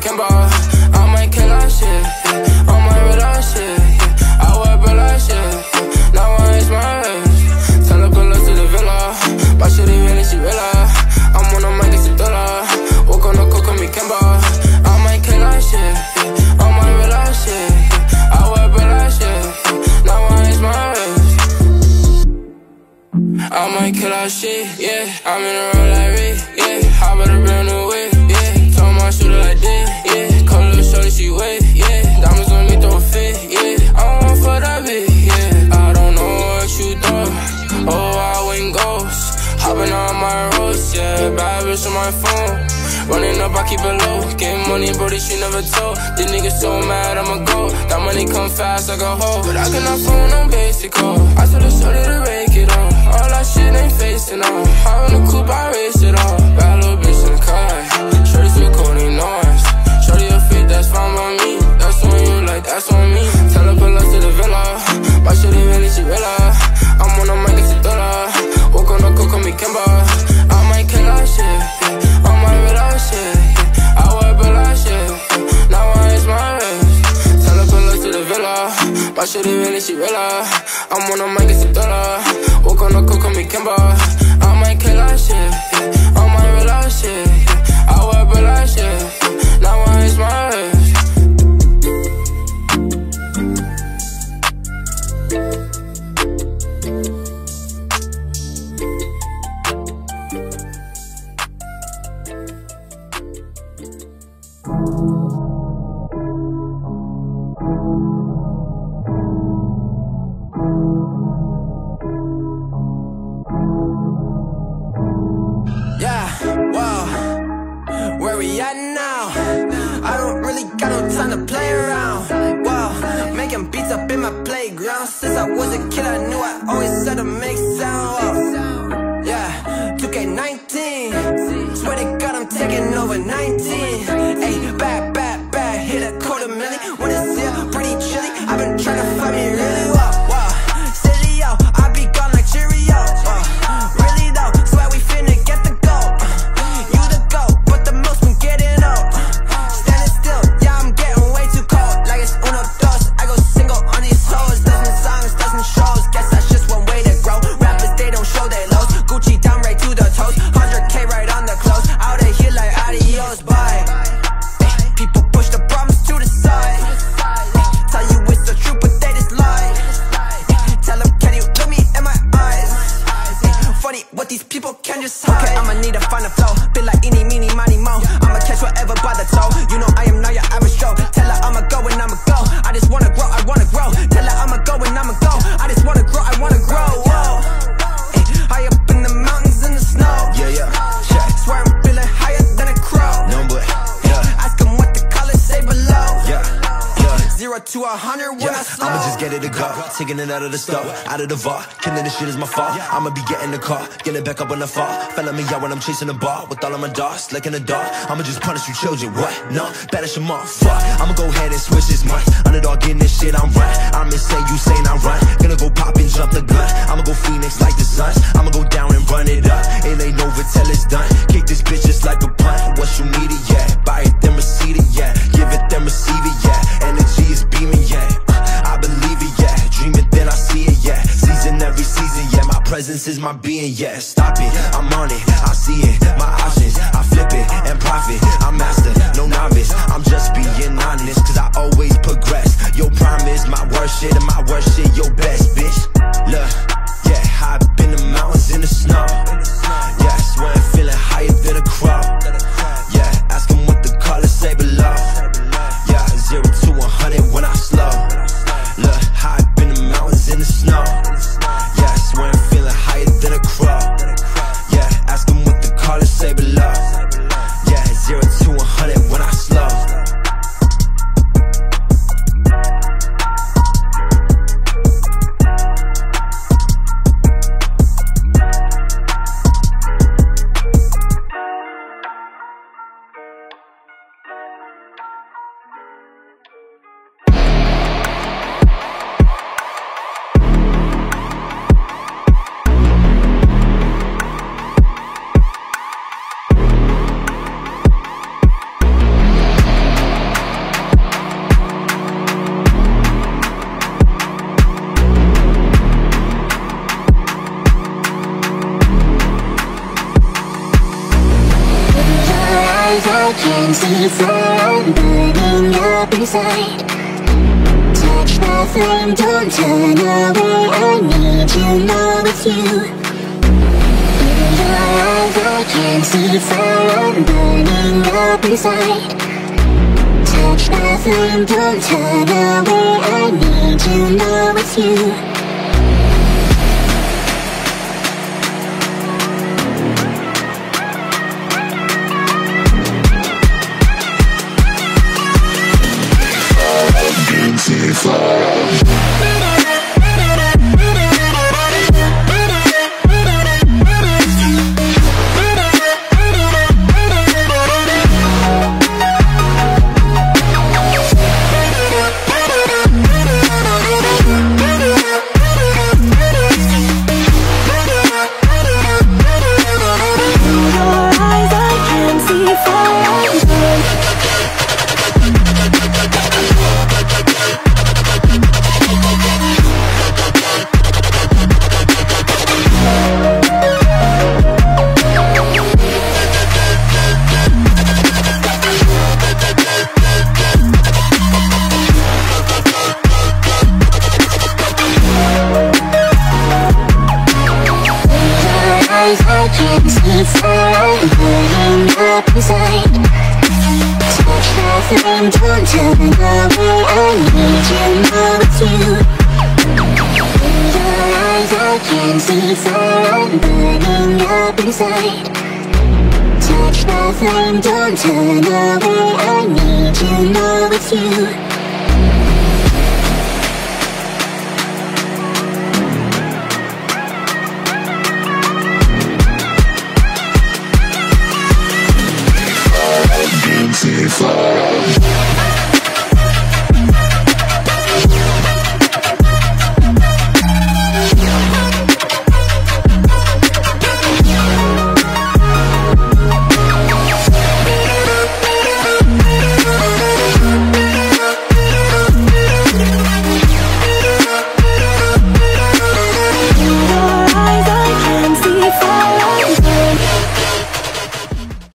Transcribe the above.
Kimba. I might kill that shit. I might real that shit. I might kill that shit, yeah. I'm in a roll like Rick, yeah. Hop out a brand new way, yeah. Told my shooter like this, yeah. Call little shorty, she wait, yeah. Diamonds on me, a fit, yeah. I don't want for that bitch, yeah. I don't know what you thought, oh, I went ghost. Hopping on my roast, yeah. Bad bitch on my phone. Running up, I keep it low. Getting money, bro, this shit never told. These niggas so mad, I'ma go. That money come fast like a hoe. But I cannot phone on basic call. Realize. I'm on a mic, it's a thriller. Walk on the cook, call me Kimba. I might kill that shit. Yeah. Might real that shit. Yeah. I wear that shit. Yeah. Now I is my wrist. Tell her pull to the villa. My shorty really, she. I'm on a mic, it's a thriller. Walk on the cook, call me Kimba. To make sound. Find a flow. I'ma just get go. Taking it out of the store, out of the vault. Killing this shit is my fault. I'ma be getting the car, get it back up on the fall. Felling me out when I'm chasing the ball with all of my dogs, like in the dark. I'ma just punish you children. What? No, banish them all. Fuck. I'ma go ahead and switch this month. Underdog getting this shit, I'm right. I'm insane, you saying I'm right. Gonna go pop and jump the gun. I'ma go Phoenix like the Suns. Being, yeah. Stop it, I'm on it, I see it. My options, I flip it and profit. I'm master, no novice. I'm just being honest, cause I always progress. Your prime is my worst shit, and my worst shit, your best, bitch. Look, yeah, up in the mountains in the snow. Can see fire burning up inside. Touch the flame, don't turn away I need to know it's you. In your eyes I can see fire burning up inside. Touch the flame, don't turn away I need to know it's you flame, don't turn away I need it's you In your eyes I can see fire burning up inside Touch the flame, don't turn away. I need you, know it's you see far.